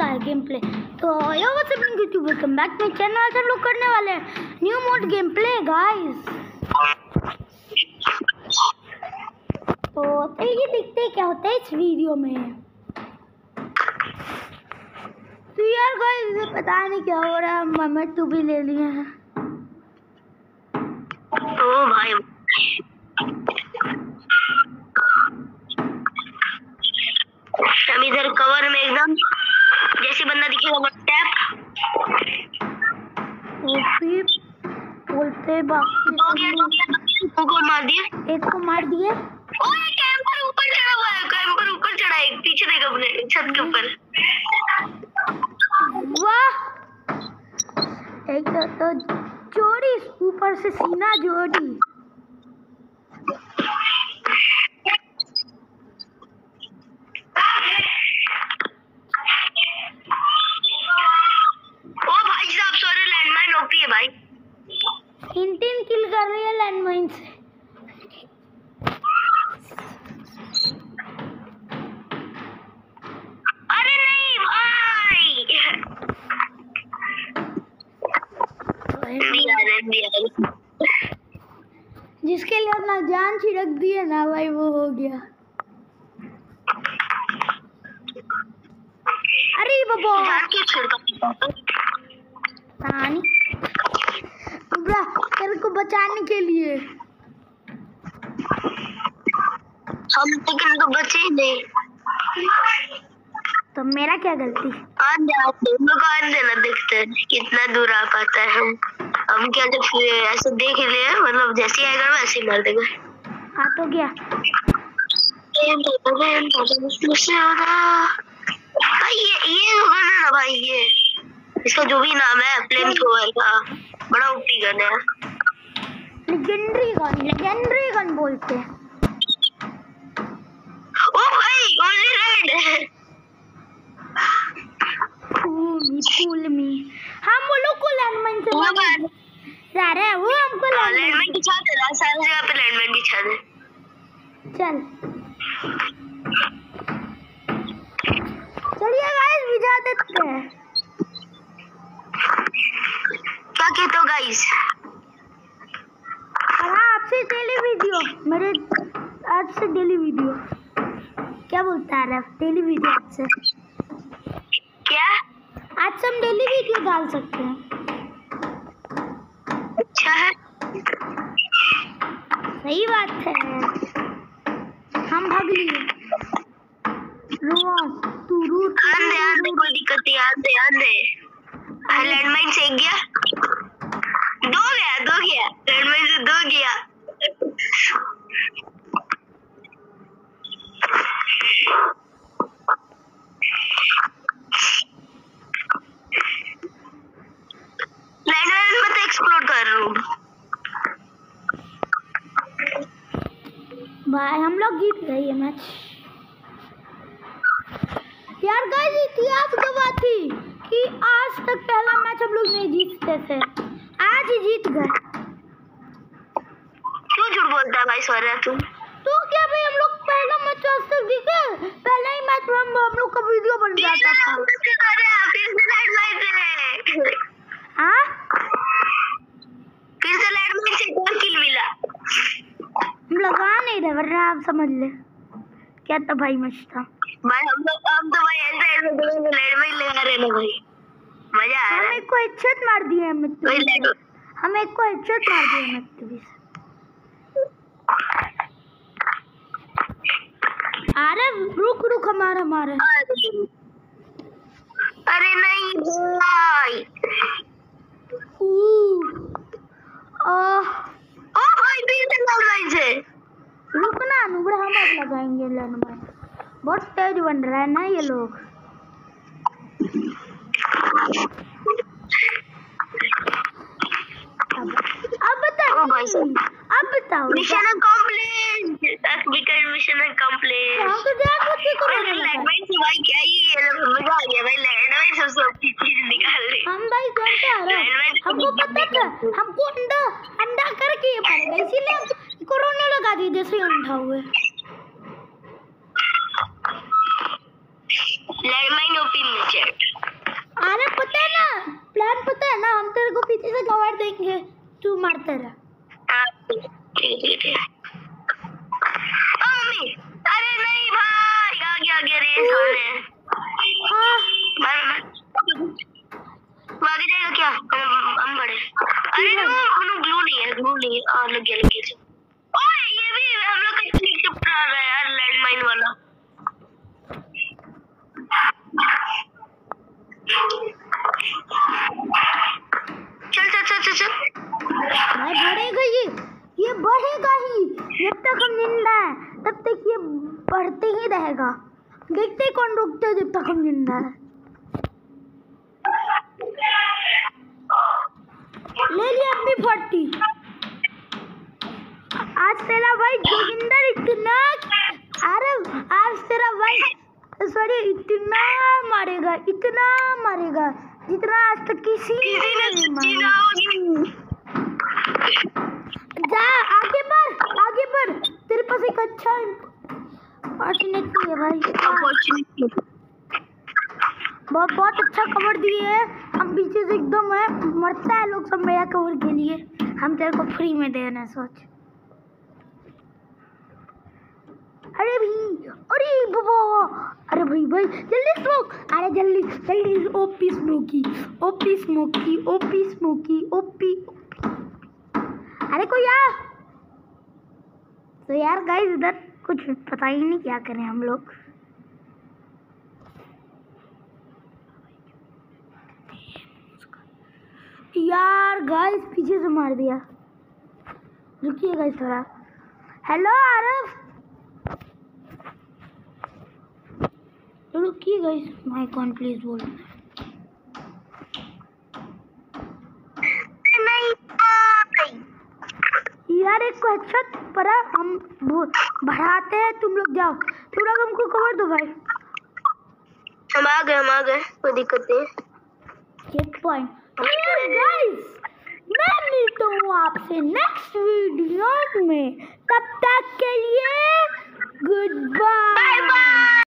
होता है game play तो yo welcome back to channel आज हम लोग करने वाले हैं new mode game play guys तो चलिए देखते हैं क्या होता है इस वीडियो में। तो यार गाइस मुझे पता नहीं क्या हो रहा है। मम्मी टू भी ले लिए हैं। ओ भाई। कवर में एकदम जैसे बंदा दिखेगा टैप बोलते बाकी गया गया दो को मार दिया एक को मार दिए। ओए कैंपर ऊपर चढ़ा हुआ है कैंपर ऊपर चढ़ा है पीछे देख अपने छत के ऊपर। वाह! एक तो, तो जोड़ी ऊपर से सीना जोड़ी ओ भाई साहब सॉरी लैंडमाइन ओपी है भाई इंटिन किल है रे दिया जिसके लिए अपना जान छिड़क दी है ना भाई वो हो गया। अरे बाबा। छिड़का। तेरे को बचाने के लिए। हम तो बचे नहीं। तो मेरा क्या गलती? आन जाते दुकान देना देखते हैं कितना दूर आ पाता है हम। हम क्या जब ऐसे देख लिए मतलब जैसे ही आएगा वैसे ही मार देगा। आ तो होगा भाई ये ये होगा ना ना भाई ये। इसका जो भी नाम है प्लेन थ्रोअर का बड़ा ओपी गन है। लेजेंडरी गन लेजेंडरी गन बोलते हैं। ओ भाई ओनली रेड फूल मी फूल में। हम वो लोग को लैंडमाइन से मार जा रहे हैं वो हमको लैंडमाइन बिछा दे रहा सारी जगह पे लैंडमाइन बिछा दे चल। चलिए गाइस भिजा देते हैं। क्या कहते हो गाइस और हाँ आपसे डेली वीडियो मेरे आज से डेली वीडियो क्या बोलता है रफ? डेली वीडियो आज से। क्या? आज से हम डेली वीडियो डाल सकते हैं। अच्छा है। सही बात है। हम भाग लिए। रोज तू दे कोई दिक्कत नहीं लैंडमाइन से गया। दो गया दो गया। लैंडमाइन से दो गया लैंडमाइन में तो एक्सप्लोर कर रहा हूँ भाई हम लोग जीत गए ये मैच यार गाइस इतिहास गवाह थी कि आज तक पहला मैच हम लोग नहीं जीतते थे। आज ही जीत गए। क्यों झूठ बोलता है भाई सॉरी तू। तो क्या भाई हम लोग पहला मैच आज तक जीते? पहले ही मैच में हम हम लोग का वीडियो बन जाता था। हाँ फिर से लैंडमाइन से एक और किल मिला हम लगा नहीं रहे वरना आप समझ ले। क्या था भाई मैच था भाई हम लोग हम तो भाई ऐसे ऐसे दोनों में लैंडमाइन लगा रहे हैं ना भाई। मज़ा आ रहा है एक को हेडशॉट मार दिए हैं कोई मित्र लैंड। हम एक को हेडशॉट मार दिए हैं मित्र भी अरे रुक रुक हमारा हमारा। अरे नहीं भाई। ओ भाई फिर से लैंडमाइन से रुकना नुबड़ा हम लैंडमाइन बहुत तेज बन रहा है ना ये लोग. अब बताओ. भाई। अब बताओ. मिशन मिशन हम तो से भाई क्या ही है मज़ा आ गया भाई चीज़ निकाल ली. हम भाई आ रहे हैं? हमको पता था हमको अंडा अंडा करके ये पड़ेगा इसीलिए हम कोरोना लगा दिए जैसे ही अंडा हुए लैंडमाइन ओपी में चैट अरे पता है ना प्लान पता है ना हम तेरे को पीछे से कवर देंगे। तू मारता रहा हाँ, है है अरे नहीं भाई आ गया आ गया रे सामने हाँ। वो आगे जाएगा क्या? हम हम बड़े। अरे नो ग्लू नहीं है ग्लू नहीं है। आ लग गया लग गया ओए ये भी हम लोग का आ रहा है यार लैंडमाइन वाला। चल भाई बढ़ेगा ये। ये बढ़ेगा ही। जब तक हम ज़िंदा है, तब तक ये बढ़ते ही रहेगा। देखते कौन रुकता जब तक हम ज़िंदा है। ले लिया अपनी फोर्टी। आज तेरा भाई जोगिंदर इतना अरे, आज तेरा भाई, सॉरी, इतना मारेगा इतना मारेगा। जितना आज तक किसी ने जा आगे बढ़ आगे बढ़। तेरे पास एक अच्छा अपॉर्चुनिटी है भाई। अपॉर्चुनिटी बहुत बहुत अच्छा कवर दिए है। हम पीछे से एकदम है। मरता है लोग सब मेरा कवर के लिए। हम तेरे को फ्री में दे रहे हैं सोच। अरे भाई, अरे बाबा, अरे भाई भाई, जल्दी स्मोक अरे जल्दी जल्दी OP smoky OP smoky OP smoky OP अरे कोई आ। तो यार गाइस इधर कुछ पता ही नहीं क्या करें हम लोग। यार गाइस पीछे से मार दिया। रुकिए गाइस थोड़ा। हेलो आरफ रुकिए गाइस माइक ऑन प्लीज़ बोल। यार एक को हेडशॉट पड़ा हम बढ़ाते हैं तुम लोग जाओ। तुम लोग हमको कवर दो भाई। हम आ गए हम आ गए कोई दिक्कत नहीं चेक पॉइंट गाइस मैं मिलता हूँ आपसे नेक्स्ट वीडियो में। तब तक के लिए गुड बाय बाय